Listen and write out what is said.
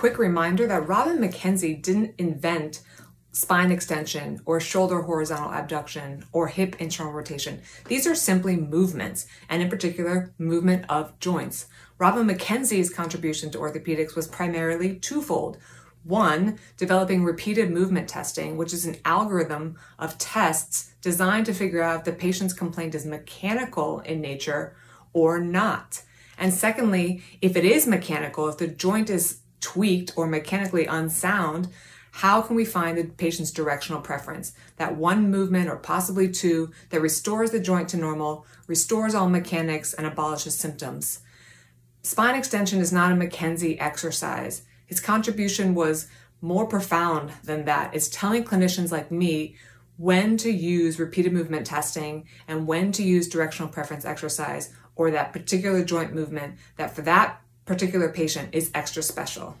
quick reminder that Robin McKenzie didn't invent spine extension or shoulder horizontal abduction or hip internal rotation. These are simply movements, and in particular, movement of joints. Robin McKenzie's contribution to orthopedics was primarily twofold. One, developing repeated movement testing, which is an algorithm of tests designed to figure out if the patient's complaint is mechanical in nature or not. And secondly, if it is mechanical, if the joint is tweaked or mechanically unsound, how can we find the patient's directional preference? That one movement or possibly two that restores the joint to normal, restores all mechanics, and abolishes symptoms. Spine extension is not a McKenzie exercise. His contribution was more profound than that. It's telling clinicians like me when to use repeated movement testing and when to use directional preference exercise or that particular joint movement that for that particular patient is extra special.